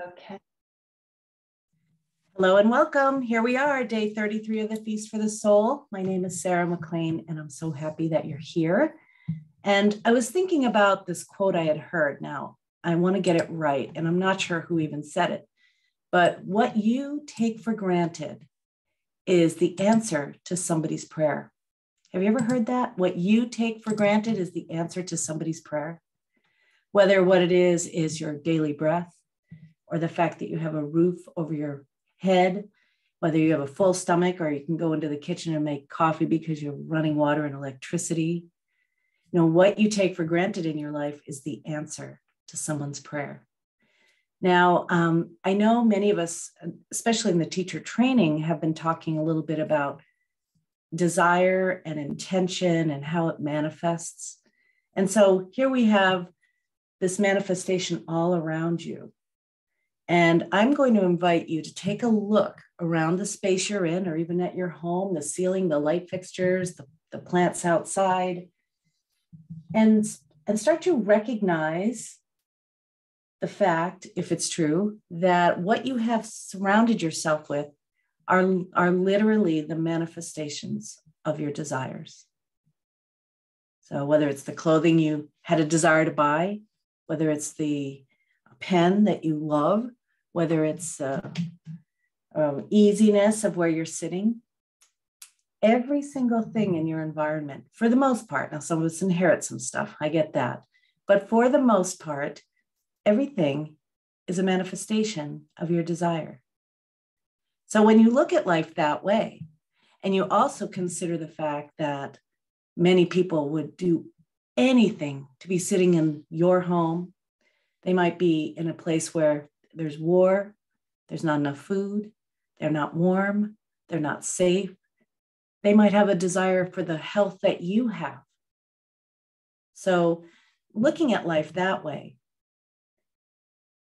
Okay. Hello and welcome. Here we are, day 33 of the Feast for the Soul. My name is Sarah McLean, and I'm so happy that you're here. And I was thinking about this quote I had heard. Now, I want to get it right, and I'm not sure who even said it, but what you take for granted is the answer to somebody's prayer. Have you ever heard that? What you take for granted is the answer to somebody's prayer. Whether what it is is your daily breath, or the fact that you have a roof over your head, whether you have a full stomach or you can go into the kitchen and make coffee because you're running water and electricity. You know, what you take for granted in your life is the answer to someone's prayer. Now, um, I know many of us, especially in the teacher training, have been talking a little bit about desire and intention and how it manifests. And so here we have this manifestation all around you. And I'm going to invite you to take a look around the space you're in, or even at your home, the ceiling, the light fixtures, the, the plants outside, and, and start to recognize the fact, if it's true, that what you have surrounded yourself with are, are literally the manifestations of your desires. So, whether it's the clothing you had a desire to buy, whether it's the pen that you love, whether it's uh, um, easiness of where you're sitting, every single thing in your environment, for the most part, now some of us inherit some stuff, I get that. But for the most part, everything is a manifestation of your desire. So when you look at life that way, and you also consider the fact that many people would do anything to be sitting in your home, they might be in a place where there's war, there's not enough food, they're not warm, they're not safe. They might have a desire for the health that you have. So, looking at life that way,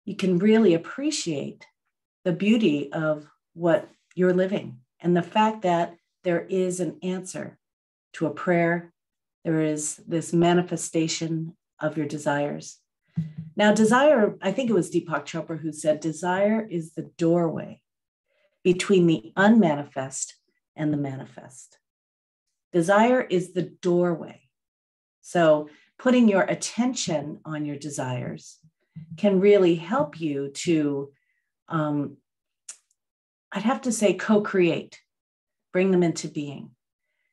you can really appreciate the beauty of what you're living and the fact that there is an answer to a prayer. There is this manifestation of your desires. Now, desire, I think it was Deepak Chopra who said, desire is the doorway between the unmanifest and the manifest. Desire is the doorway. So, putting your attention on your desires can really help you to, um, I'd have to say, co create, bring them into being.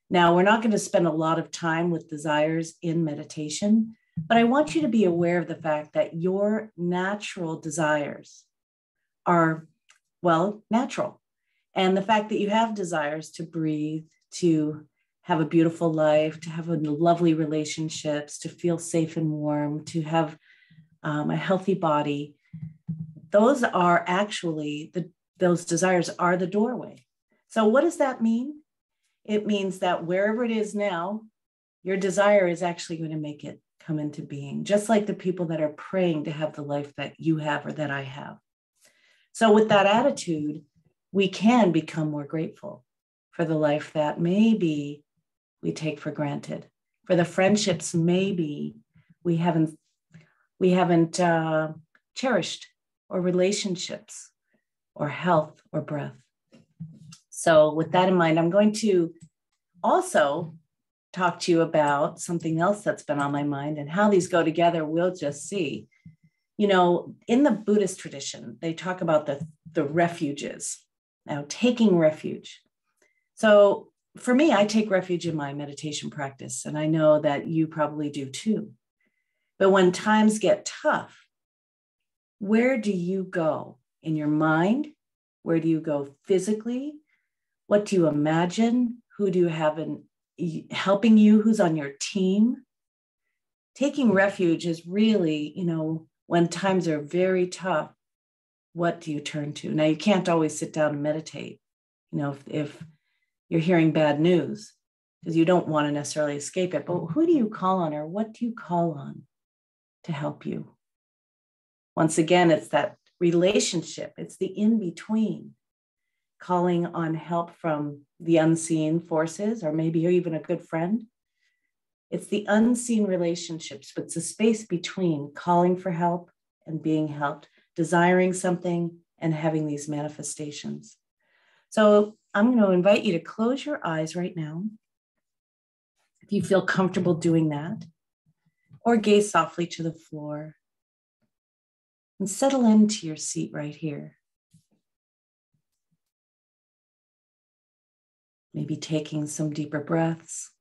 Now, we're not going to spend a lot of time with desires in meditation but I want you to be aware of the fact that your natural desires are, well, natural. And the fact that you have desires to breathe, to have a beautiful life, to have lovely relationships, to feel safe and warm, to have um, a healthy body, those are actually the those desires are the doorway. So what does that mean? It means that wherever it is now, your desire is actually going to make it come into being, just like the people that are praying to have the life that you have or that I have. So, with that attitude, we can become more grateful for the life that maybe we take for granted, for the friendships maybe we haven't we haven't uh, cherished, or relationships, or health, or breath. So, with that in mind, I'm going to also talk to you about something else that's been on my mind and how these go together, we'll just see. You know, in the Buddhist tradition, they talk about the, the refuges, now taking refuge. So for me, I take refuge in my meditation practice, and I know that you probably do too. But when times get tough, where do you go in your mind? Where do you go physically? What do you imagine? Who do you have in, helping you, who's on your team. Taking refuge is really, you know, when times are very tough, what do you turn to? Now, you can't always sit down and meditate, you know, if, if you're hearing bad news, because you don't want to necessarily escape it. But who do you call on or what do you call on to help you? Once again, it's that relationship, it's the in between calling on help from the unseen forces, or maybe even a good friend. It's the unseen relationships, but it's the space between calling for help and being helped desiring something and having these manifestations. So I'm going to invite you to close your eyes right now. If you feel comfortable doing that, or gaze softly to the floor and settle into your seat right here. Maybe taking some deeper breaths.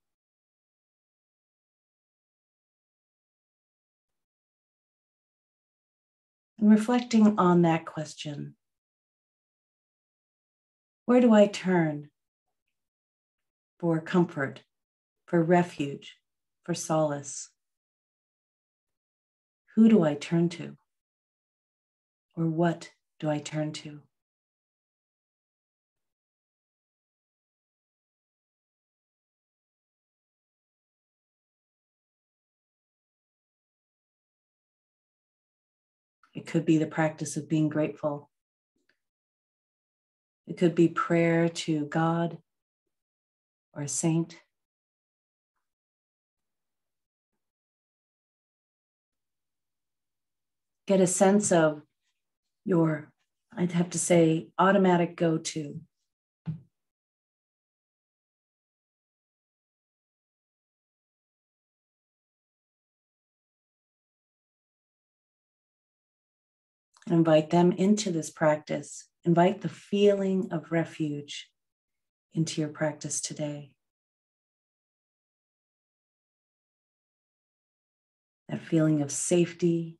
And reflecting on that question Where do I turn for comfort, for refuge, for solace? Who do I turn to? Or what do I turn to? It could be the practice of being grateful. It could be prayer to God or a saint. Get a sense of your, I'd have to say, automatic go to. Invite them into this practice. Invite the feeling of refuge into your practice today. That feeling of safety,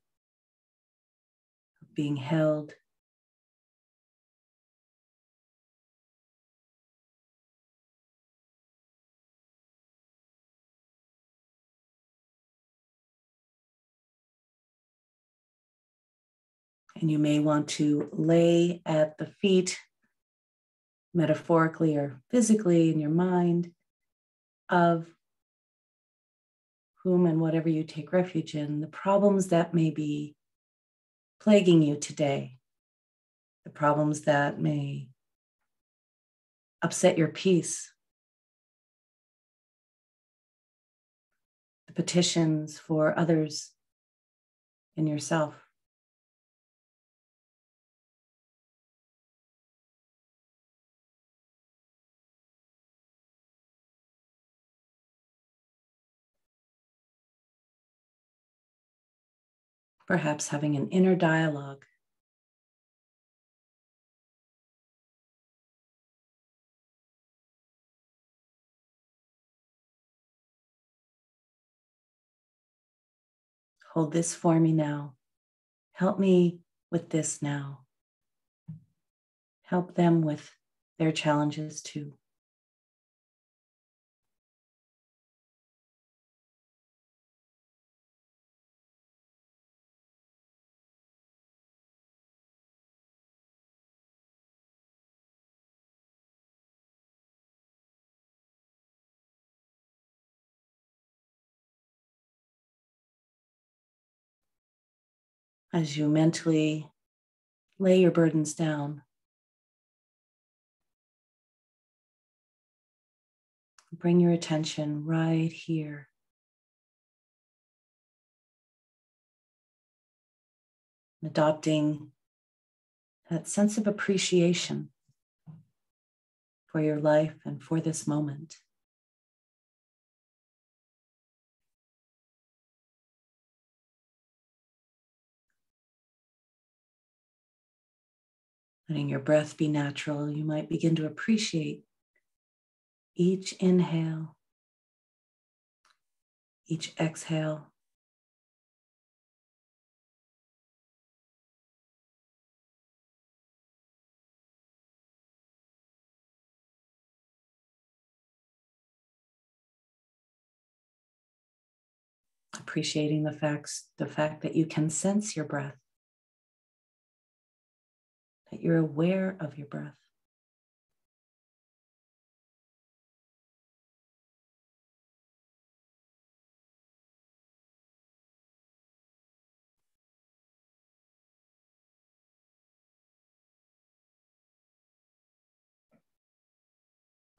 of being held. And you may want to lay at the feet, metaphorically or physically in your mind, of whom and whatever you take refuge in, the problems that may be plaguing you today, the problems that may upset your peace, the petitions for others and yourself. Perhaps having an inner dialogue. Hold this for me now. Help me with this now. Help them with their challenges too. As you mentally lay your burdens down. Bring your attention right here. Adopting that sense of appreciation for your life and for this moment. Letting your breath be natural, you might begin to appreciate each inhale, each exhale. Appreciating the facts, the fact that you can sense your breath that you're aware of your breath.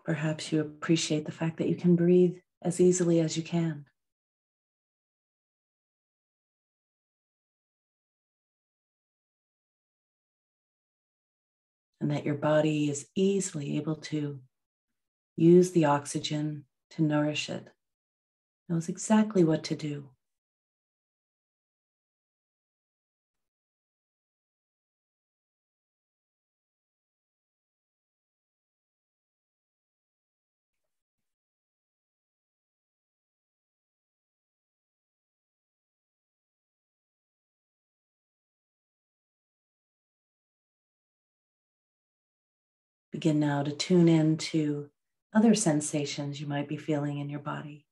Perhaps you appreciate the fact that you can breathe as easily as you can. And that your body is easily able to use the oxygen to nourish it, knows exactly what to do. Begin now to tune in to other sensations you might be feeling in your body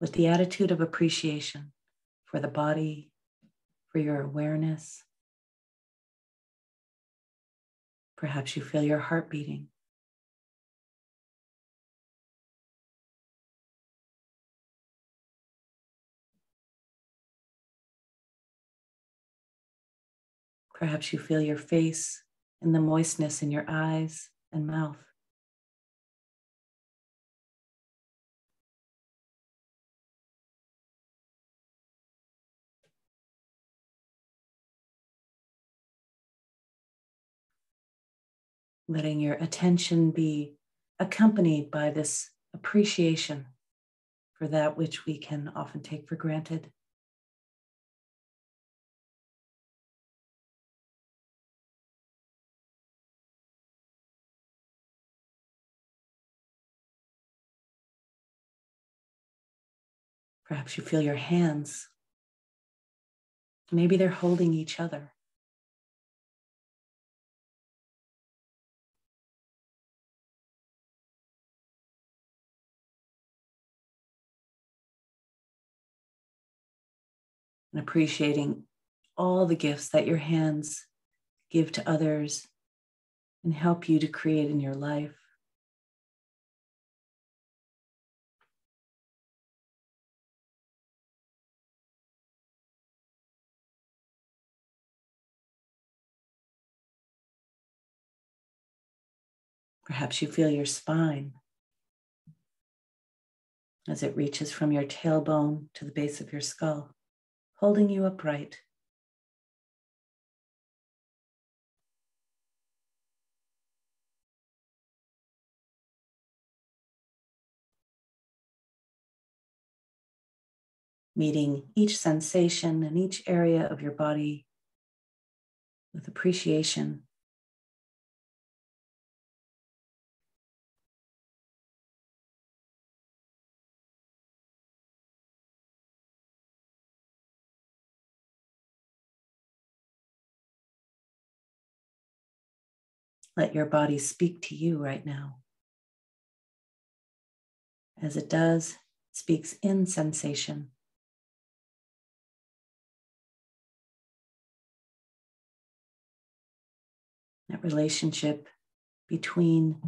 with the attitude of appreciation for the body, for your awareness. Perhaps you feel your heart beating. Perhaps you feel your face and the moistness in your eyes and mouth. Letting your attention be accompanied by this appreciation for that which we can often take for granted. Perhaps you feel your hands. Maybe they're holding each other. And appreciating all the gifts that your hands give to others and help you to create in your life. Perhaps you feel your spine as it reaches from your tailbone to the base of your skull, holding you upright. Meeting each sensation and each area of your body with appreciation Let your body speak to you right now. As it does, it speaks in sensation. That relationship between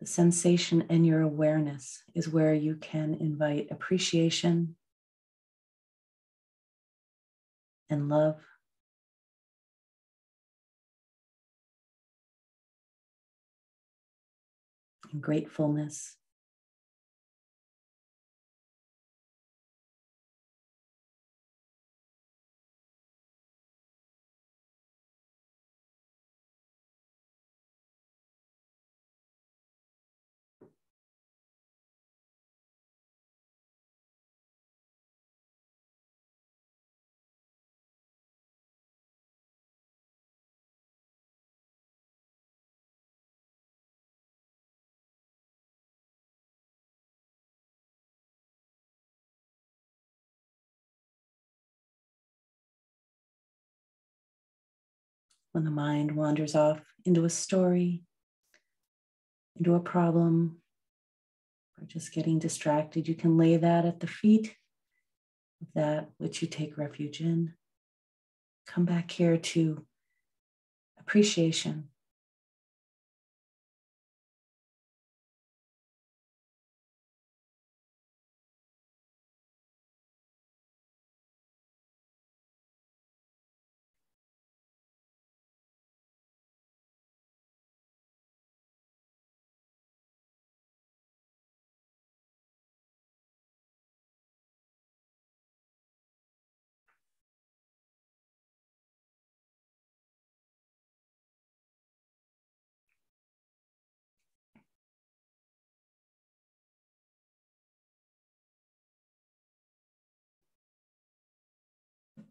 the sensation and your awareness is where you can invite appreciation and love. And gratefulness. When the mind wanders off into a story, into a problem, or just getting distracted, you can lay that at the feet of that which you take refuge in. Come back here to appreciation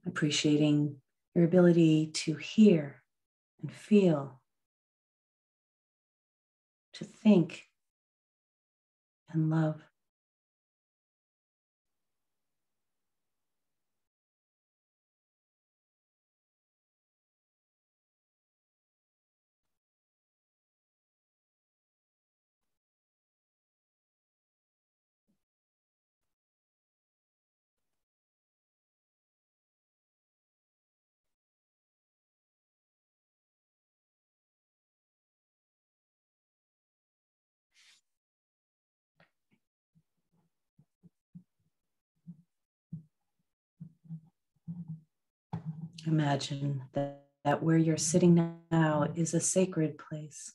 appreciating your ability to hear and feel, to think and love. Imagine that, that where you're sitting now is a sacred place.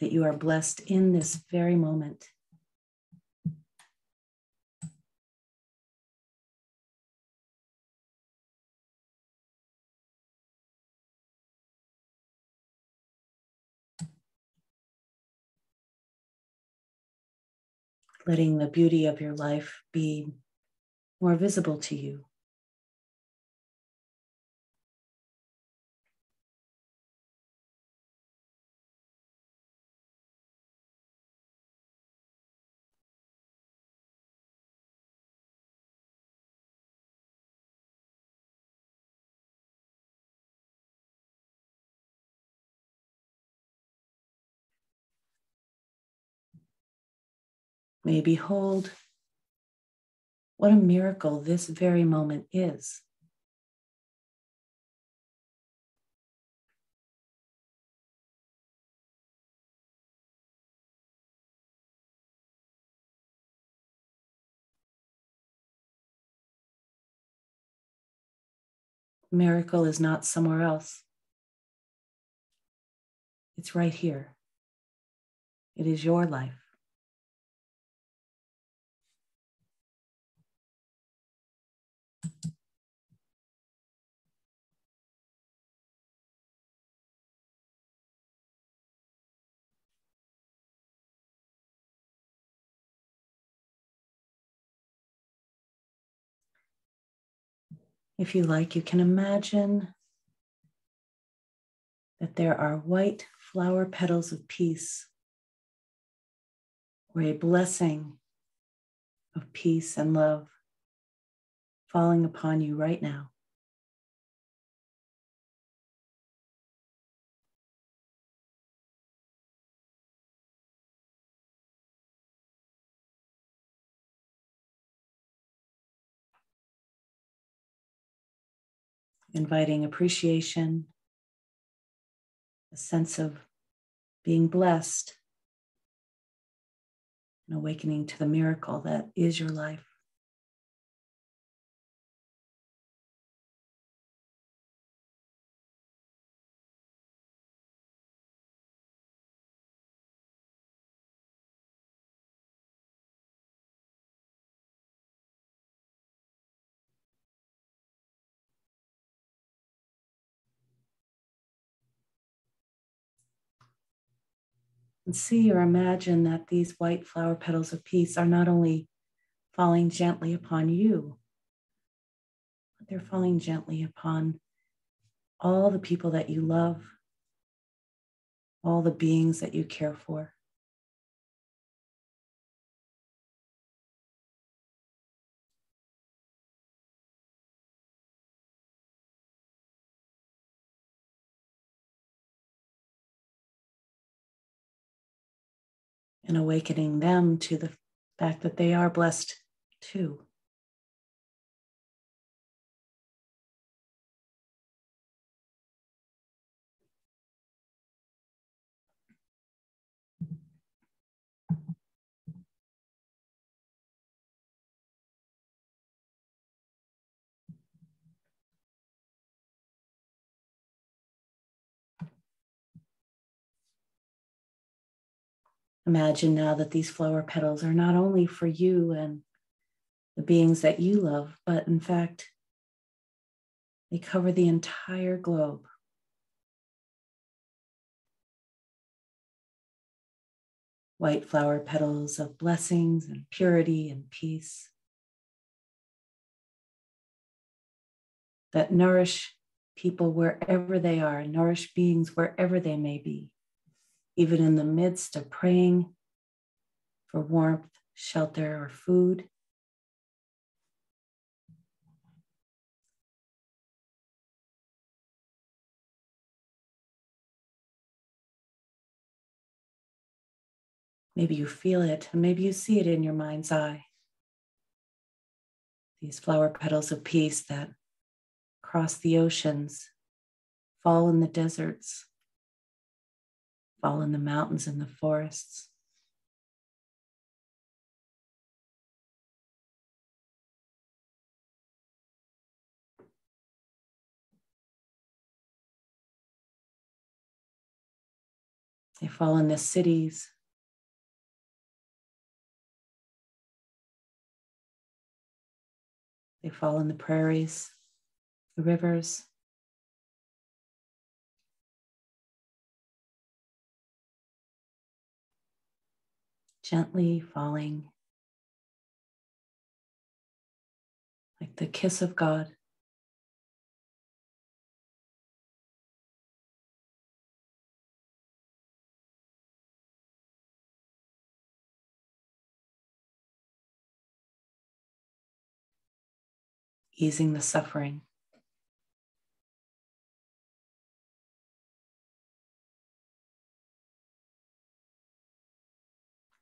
That you are blessed in this very moment. Letting the beauty of your life be more visible to you. May behold what a miracle this very moment is. Miracle is not somewhere else. It's right here. It is your life. If you like, you can imagine that there are white flower petals of peace or a blessing of peace and love falling upon you right now. Inviting appreciation, a sense of being blessed, and awakening to the miracle that is your life. And see or imagine that these white flower petals of peace are not only falling gently upon you, but they're falling gently upon all the people that you love, all the beings that you care for. And awakening them to the fact that they are blessed too. Imagine now that these flower petals are not only for you and the beings that you love, but in fact, they cover the entire globe. white flower petals of blessings and purity and peace that nourish people wherever they are, nourish beings wherever they may be, even in the midst of praying for warmth, shelter, or food. Maybe you feel it, and maybe you see it in your mind's eye. These flower petals of peace that cross the oceans, fall in the deserts, fall in the mountains and the forests. They fall in the cities. They fall in the prairies the rivers. Gently falling like the kiss of God. easing the suffering.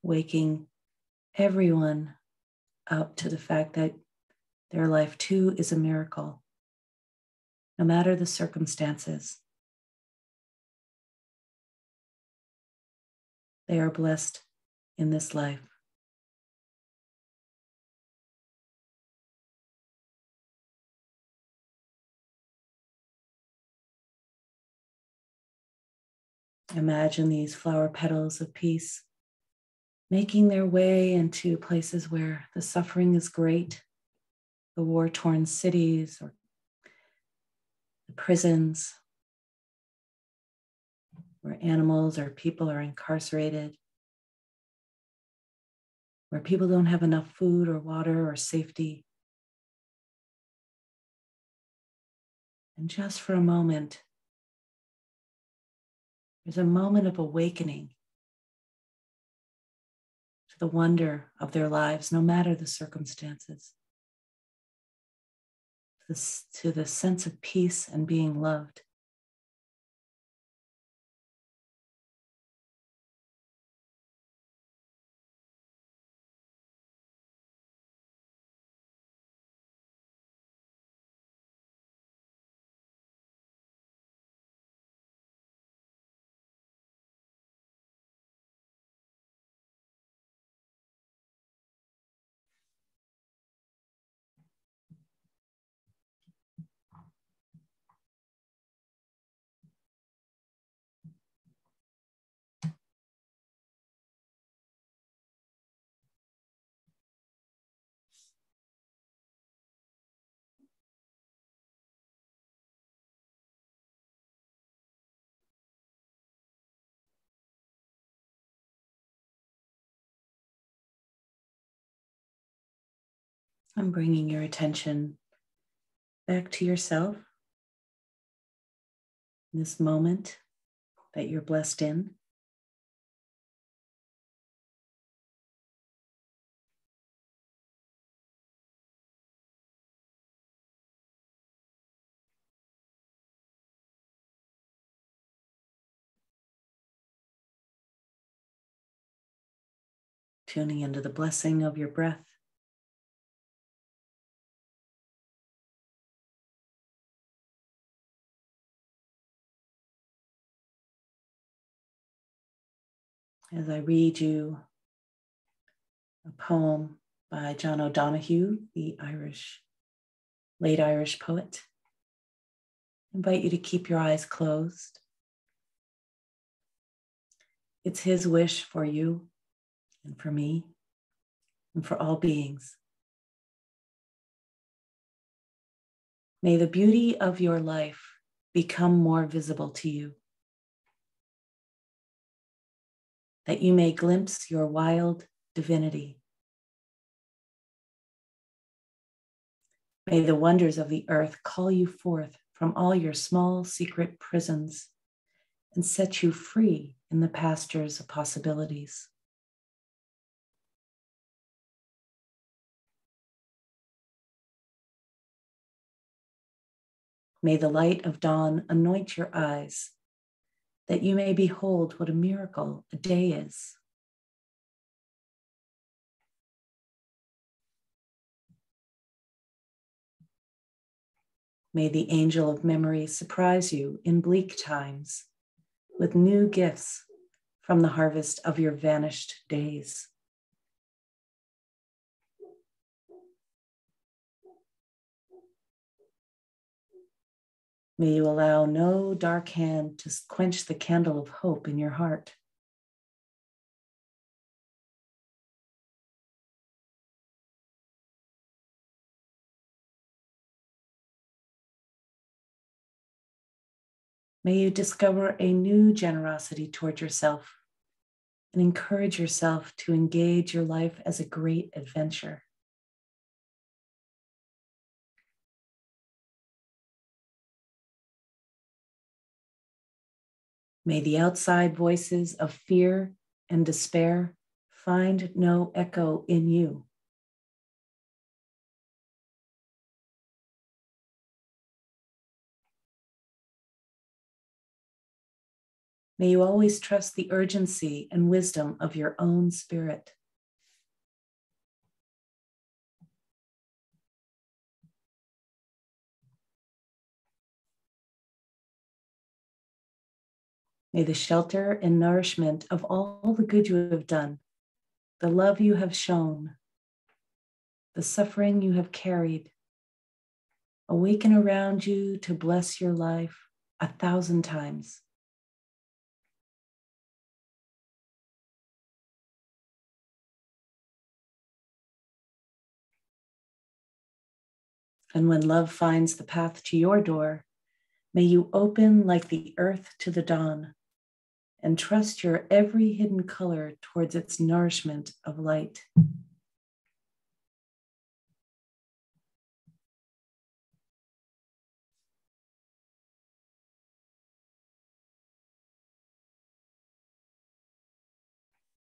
Waking everyone up to the fact that their life too is a miracle, no matter the circumstances. They are blessed in this life. Imagine these flower petals of peace making their way into places where the suffering is great, the war torn cities or the prisons, where animals or people are incarcerated, where people don't have enough food or water or safety. And just for a moment, there's a moment of awakening to the wonder of their lives, no matter the circumstances, to the sense of peace and being loved. I'm bringing your attention back to yourself in this moment that you're blessed in. Tuning into the blessing of your breath. As I read you a poem by John O'Donohue, the Irish, late Irish poet. I invite you to keep your eyes closed. It's his wish for you and for me and for all beings. May the beauty of your life become more visible to you. That you may glimpse your wild divinity. May the wonders of the earth call you forth from all your small secret prisons and set you free in the pastures of possibilities. May the light of dawn anoint your eyes, that you may behold what a miracle a day is. May the angel of memory surprise you in bleak times with new gifts from the harvest of your vanished days. May you allow no dark hand to quench the candle of hope in your heart. May you discover a new generosity toward yourself and encourage yourself to engage your life as a great adventure. May the outside voices of fear and despair find no echo in you. May you always trust the urgency and wisdom of your own spirit. May the shelter and nourishment of all the good you have done, the love you have shown, the suffering you have carried, awaken around you to bless your life a thousand times. And when love finds the path to your door, may you open like the earth to the dawn and trust your every hidden color towards its nourishment of light.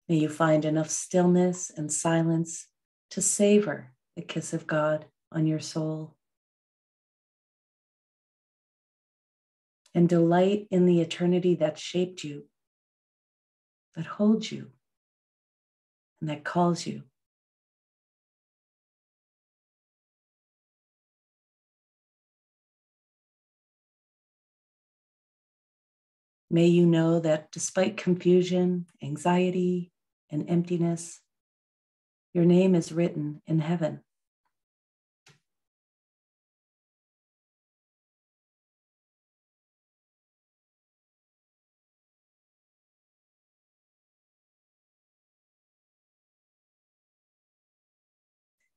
May you find enough stillness and silence to savor the kiss of God on your soul. And delight in the eternity that shaped you that holds you and that calls you. May you know that despite confusion, anxiety, and emptiness, your name is written in heaven.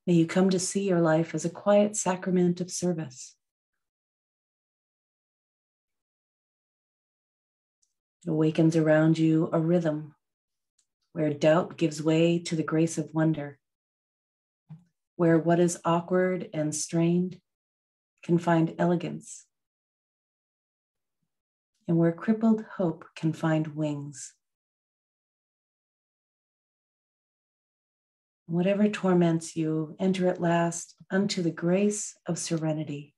May you come to see your life as a quiet sacrament of service. It awakens around you a rhythm where doubt gives way to the grace of wonder, where what is awkward and strained can find elegance, and where crippled hope can find wings. Whatever torments you, enter at last unto the grace of serenity.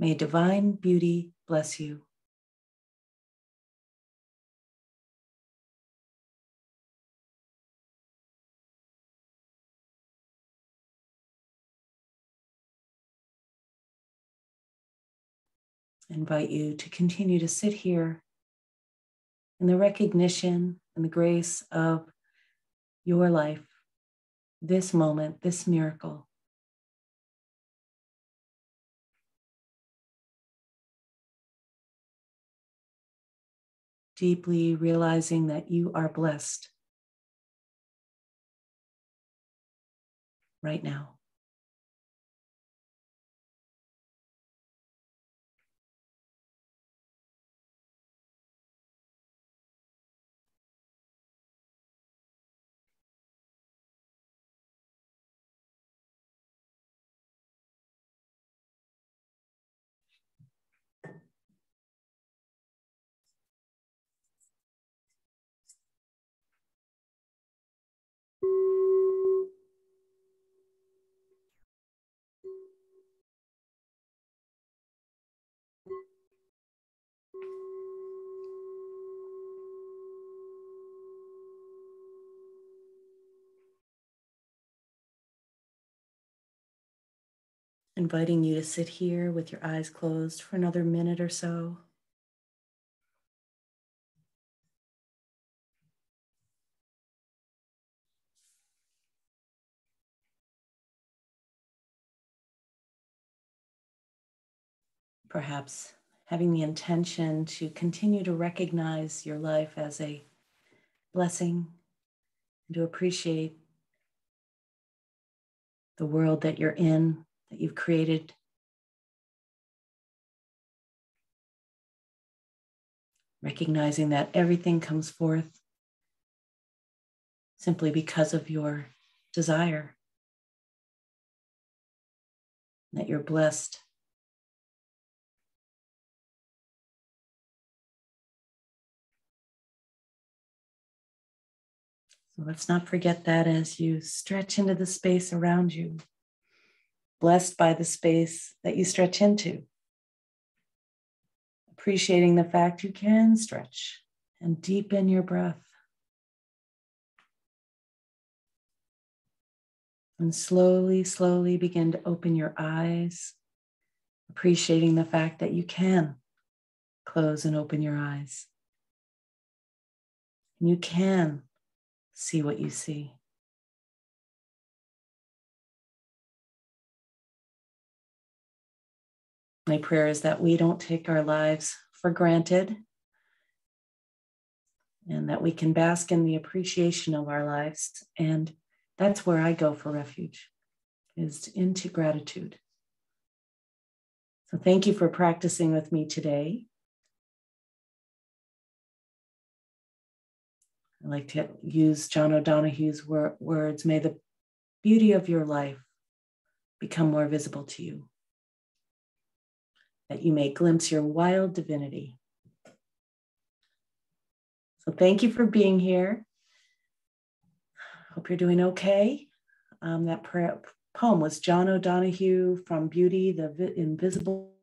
May divine beauty bless you. Invite you to continue to sit here in the recognition and the grace of your life, this moment, this miracle. Deeply realizing that you are blessed right now. Inviting you to sit here with your eyes closed for another minute or so. Perhaps having the intention to continue to recognize your life as a blessing and to appreciate the world that you're in, that you've created. Recognizing that everything comes forth simply because of your desire, that you're blessed. So let's not forget that as you stretch into the space around you, blessed by the space that you stretch into. Appreciating the fact you can stretch and deepen your breath. And slowly, slowly begin to open your eyes, appreciating the fact that you can close and open your eyes. And you can see what you see. My prayer is that we don't take our lives for granted and that we can bask in the appreciation of our lives. And that's where I go for refuge, is into gratitude. So thank you for practicing with me today. I like to use John O'Donohue's wor- words May the beauty of your life become more visible to you, that you may glimpse your wild divinity. So, thank you for being here. Hope you're doing okay. Um, that prayer, poem was John O'Donohue from Beauty, the Invisible